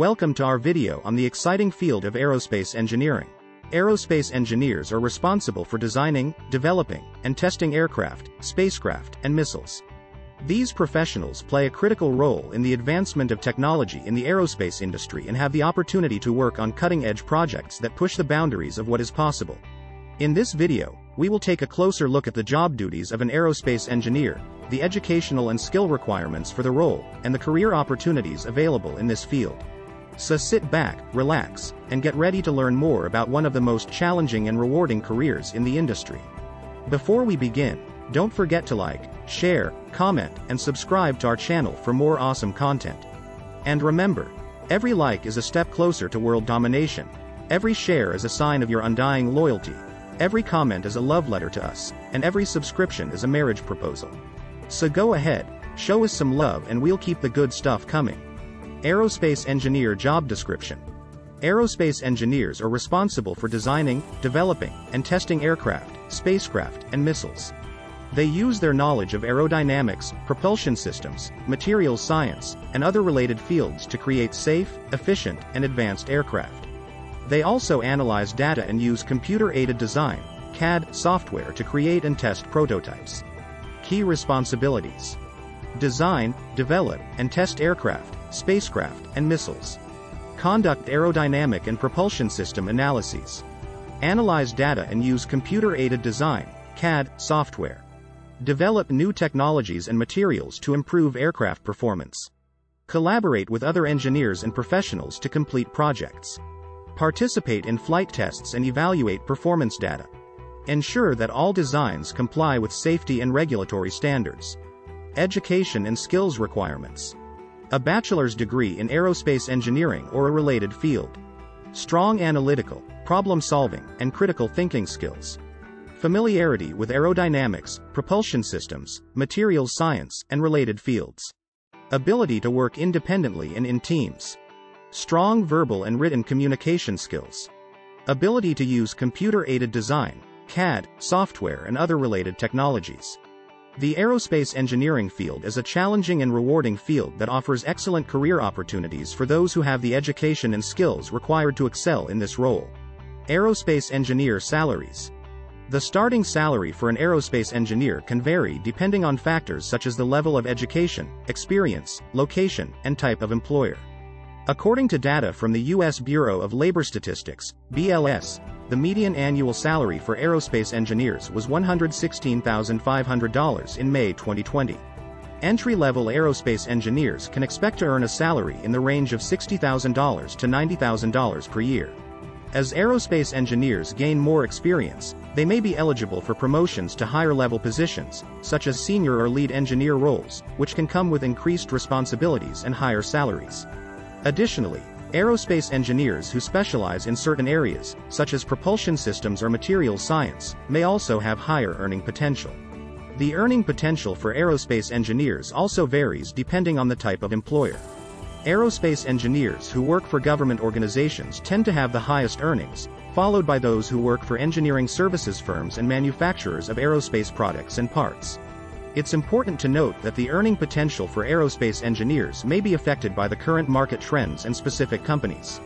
welcome to our video on the exciting field of aerospace engineering. Aerospace engineers are responsible for designing, developing, and testing aircraft, spacecraft, and missiles. These professionals play a critical role in the advancement of technology in the aerospace industry and have the opportunity to work on cutting-edge projects that push the boundaries of what is possible. In this video, we will take a closer look at the job duties of an aerospace engineer, the educational and skill requirements for the role, and the career opportunities available in this field. So sit back, relax, and get ready to learn more about one of the most challenging and rewarding careers in the industry. Before we begin, don't forget to like, share, comment, and subscribe to our channel for more awesome content. And remember, every like is a step closer to world domination. Every share is a sign of your undying loyalty. Every comment is a love letter to us, and every subscription is a marriage proposal. So go ahead, show us some love and we'll keep the good stuff coming. Aerospace Engineer Job Description Aerospace engineers are responsible for designing, developing, and testing aircraft, spacecraft, and missiles. They use their knowledge of aerodynamics, propulsion systems, materials science, and other related fields to create safe, efficient, and advanced aircraft. They also analyze data and use computer-aided design, CAD, software to create and test prototypes. Key responsibilities. Design, develop, and test aircraft, spacecraft, and missiles. Conduct aerodynamic and propulsion system analyses. Analyze data and use computer-aided design, CAD, software. Develop new technologies and materials to improve aircraft performance. Collaborate with other engineers and professionals to complete projects. Participate in flight tests and evaluate performance data. Ensure that all designs comply with safety and regulatory standards. Education and skills requirements. A bachelor's degree in aerospace engineering or a related field. Strong analytical, problem solving, and critical thinking skills. Familiarity with aerodynamics, propulsion systems, materials science, and related fields. Ability to work independently and in teams. Strong verbal and written communication skills. Ability to use computer-aided design, CAD, software and other related technologies. The aerospace engineering field is a challenging and rewarding field that offers excellent career opportunities for those who have the education and skills required to excel in this role. Aerospace engineer salaries. The starting salary for an aerospace engineer can vary depending on factors such as the level of education, experience, location, and type of employer. According to data from the U.S. Bureau of Labor Statistics, BLS, the median annual salary for aerospace engineers was $116,500 in May 2020. Entry-level aerospace engineers can expect to earn a salary in the range of $60,000 to $90,000 per year. As aerospace engineers gain more experience, they may be eligible for promotions to higher level positions, such as senior or lead engineer roles, which can come with increased responsibilities and higher salaries. Additionally, aerospace engineers who specialize in certain areas, such as propulsion systems or materials science, may also have higher earning potential. The earning potential for aerospace engineers also varies depending on the type of employer. Aerospace engineers who work for government organizations tend to have the highest earnings, followed by those who work for engineering services firms and manufacturers of aerospace products and parts. It's important to note that the earning potential for aerospace engineers may be affected by the current market trends and specific companies.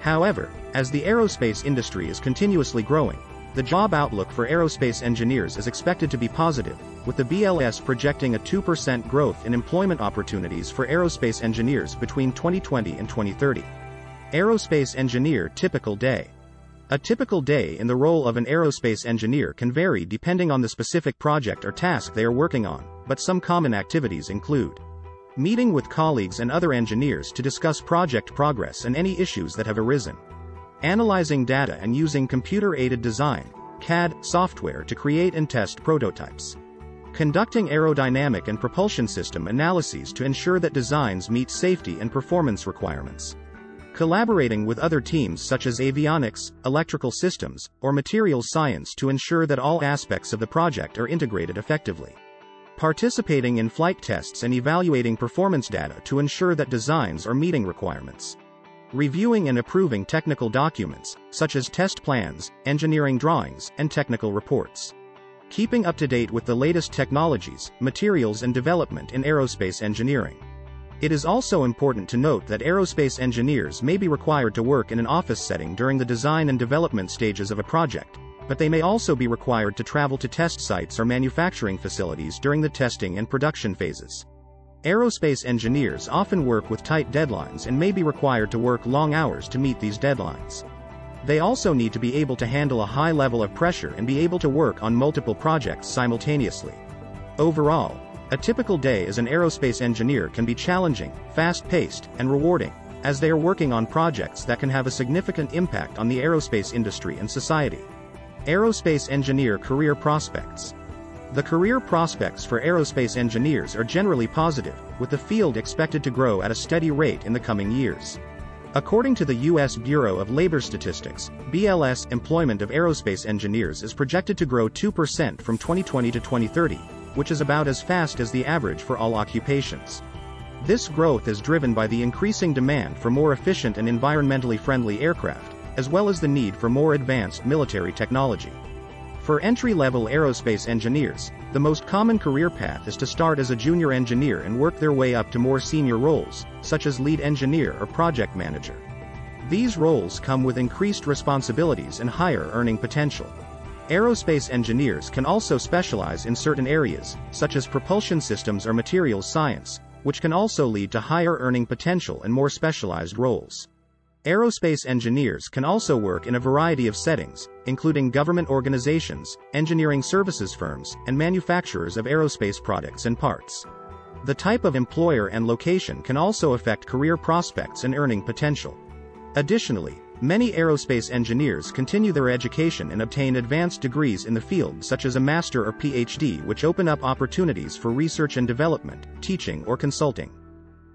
However, as the aerospace industry is continuously growing, the job outlook for aerospace engineers is expected to be positive, with the BLS projecting a 2% growth in employment opportunities for aerospace engineers between 2020 and 2030. Aerospace Engineer Typical Day A typical day in the role of an aerospace engineer can vary depending on the specific project or task they are working on, but some common activities include meeting with colleagues and other engineers to discuss project progress and any issues that have arisen analyzing data and using computer-aided design, CAD, software to create and test prototypes. Conducting aerodynamic and propulsion system analyses to ensure that designs meet safety and performance requirements. Collaborating with other teams such as avionics, electrical systems, or materials science to ensure that all aspects of the project are integrated effectively. Participating in flight tests and evaluating performance data to ensure that designs are meeting requirements reviewing and approving technical documents, such as test plans, engineering drawings, and technical reports. Keeping up to date with the latest technologies, materials and development in aerospace engineering. It is also important to note that aerospace engineers may be required to work in an office setting during the design and development stages of a project, but they may also be required to travel to test sites or manufacturing facilities during the testing and production phases. Aerospace engineers often work with tight deadlines and may be required to work long hours to meet these deadlines. They also need to be able to handle a high level of pressure and be able to work on multiple projects simultaneously. Overall, a typical day as an aerospace engineer can be challenging, fast-paced, and rewarding, as they are working on projects that can have a significant impact on the aerospace industry and society. Aerospace Engineer Career Prospects The career prospects for aerospace engineers are generally positive, with the field expected to grow at a steady rate in the coming years. According to the U.S. Bureau of Labor Statistics, BLS employment of aerospace engineers is projected to grow 2% from 2020 to 2030, which is about as fast as the average for all occupations. This growth is driven by the increasing demand for more efficient and environmentally friendly aircraft, as well as the need for more advanced military technology. For entry-level aerospace engineers, the most common career path is to start as a junior engineer and work their way up to more senior roles, such as lead engineer or project manager. These roles come with increased responsibilities and higher earning potential. Aerospace engineers can also specialize in certain areas, such as propulsion systems or materials science, which can also lead to higher earning potential and more specialized roles. Aerospace engineers can also work in a variety of settings, including government organizations, engineering services firms, and manufacturers of aerospace products and parts. The type of employer and location can also affect career prospects and earning potential. Additionally, Many aerospace engineers continue their education and obtain advanced degrees in the field such as a master or PhD which open up opportunities for research and development, teaching or consulting.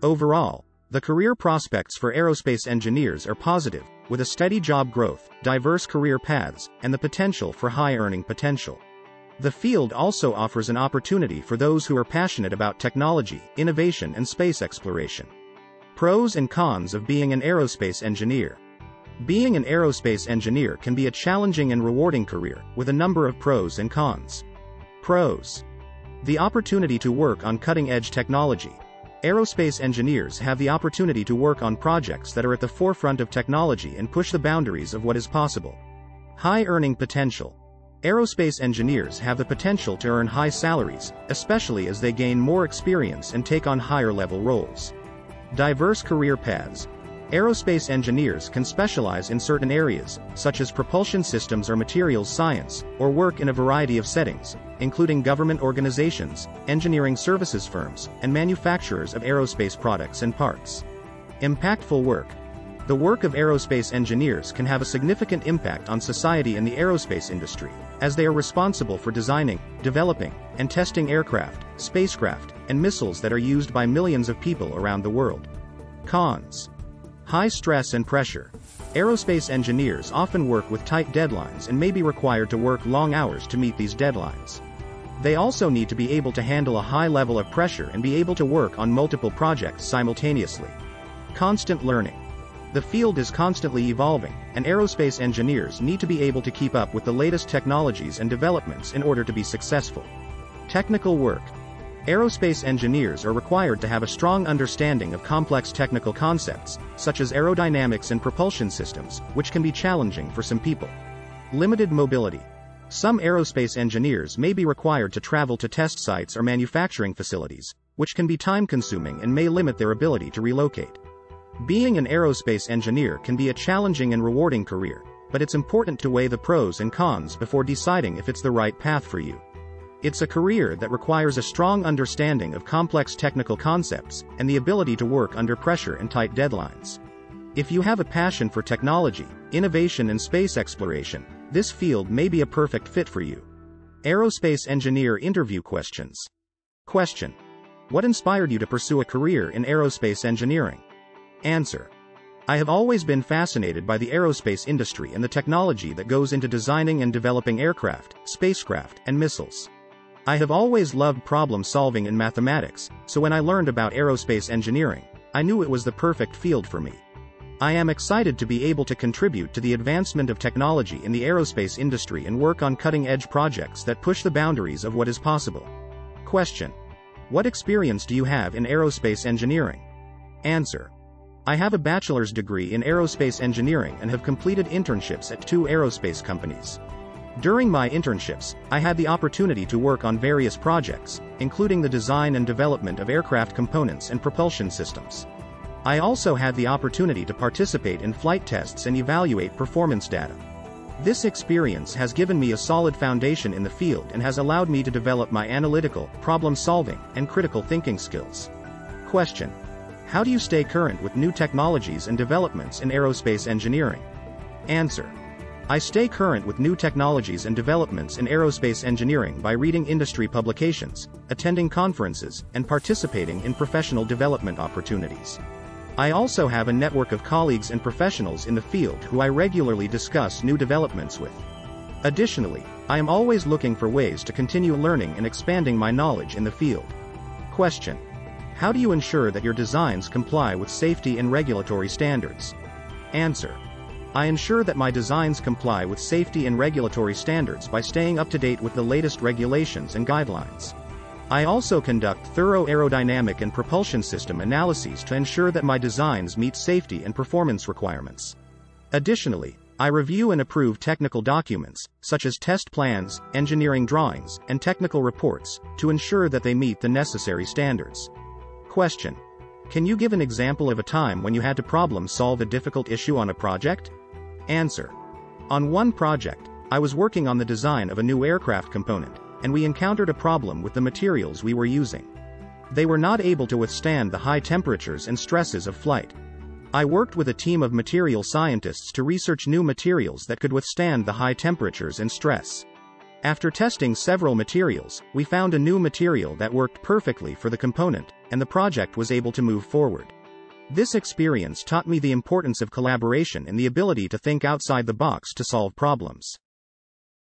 Overall, the career prospects for aerospace engineers are positive, with a steady job growth, diverse career paths, and the potential for high earning potential. The field also offers an opportunity for those who are passionate about technology, innovation and space exploration. Pros and cons of being an aerospace engineer. Being an aerospace engineer can be a challenging and rewarding career, with a number of pros and cons. Pros. The opportunity to work on cutting-edge technology. Aerospace engineers have the opportunity to work on projects that are at the forefront of technology and push the boundaries of what is possible. High earning potential. Aerospace engineers have the potential to earn high salaries, especially as they gain more experience and take on higher level roles. Diverse career paths. Aerospace engineers can specialize in certain areas, such as propulsion systems or materials science, or work in a variety of settings, including government organizations, engineering services firms, and manufacturers of aerospace products and parts. Impactful work. The work of aerospace engineers can have a significant impact on society and the aerospace industry, as they are responsible for designing, developing, and testing aircraft, spacecraft, and missiles that are used by millions of people around the world. Cons. High stress and pressure. Aerospace engineers often work with tight deadlines and may be required to work long hours to meet these deadlines. They also need to be able to handle a high level of pressure and be able to work on multiple projects simultaneously. Constant learning. The field is constantly evolving, and aerospace engineers need to be able to keep up with the latest technologies and developments in order to be successful. Technical work. Aerospace engineers are required to have a strong understanding of complex technical concepts, such as aerodynamics and propulsion systems, which can be challenging for some people. Limited mobility. Some aerospace engineers may be required to travel to test sites or manufacturing facilities, which can be time-consuming and may limit their ability to relocate. Being an aerospace engineer can be a challenging and rewarding career, but it's important to weigh the pros and cons before deciding if it's the right path for you. It's a career that requires a strong understanding of complex technical concepts and the ability to work under pressure and tight deadlines. If you have a passion for technology, innovation and space exploration, this field may be a perfect fit for you. Aerospace Engineer Interview Questions Question. What inspired you to pursue a career in aerospace engineering? Answer. I have always been fascinated by the aerospace industry and the technology that goes into designing and developing aircraft, spacecraft, and missiles. I have always loved problem solving in mathematics, so when I learned about aerospace engineering, I knew it was the perfect field for me. I am excited to be able to contribute to the advancement of technology in the aerospace industry and work on cutting-edge projects that push the boundaries of what is possible. Question. What experience do you have in aerospace engineering? Answer. I have a bachelor's degree in aerospace engineering and have completed internships at two aerospace companies. During my internships, I had the opportunity to work on various projects, including the design and development of aircraft components and propulsion systems. I also had the opportunity to participate in flight tests and evaluate performance data. This experience has given me a solid foundation in the field and has allowed me to develop my analytical, problem-solving, and critical thinking skills. Question. How do you stay current with new technologies and developments in aerospace engineering? Answer. I stay current with new technologies and developments in aerospace engineering by reading industry publications, attending conferences, and participating in professional development opportunities. I also have a network of colleagues and professionals in the field who I regularly discuss new developments with. Additionally, I am always looking for ways to continue learning and expanding my knowledge in the field. Question. How do you ensure that your designs comply with safety and regulatory standards? Answer. I ensure that my designs comply with safety and regulatory standards by staying up to date with the latest regulations and guidelines. I also conduct thorough aerodynamic and propulsion system analyses to ensure that my designs meet safety and performance requirements. Additionally, I review and approve technical documents, such as test plans, engineering drawings, and technical reports, to ensure that they meet the necessary standards. Question. Can you give an example of a time when you had to problem solve a difficult issue on a project? Answer. On one project, I was working on the design of a new aircraft component, and we encountered a problem with the materials we were using. They were not able to withstand the high temperatures and stresses of flight. I worked with a team of material scientists to research new materials that could withstand the high temperatures and stress. After testing several materials, we found a new material that worked perfectly for the component, and the project was able to move forward. This experience taught me the importance of collaboration and the ability to think outside the box to solve problems.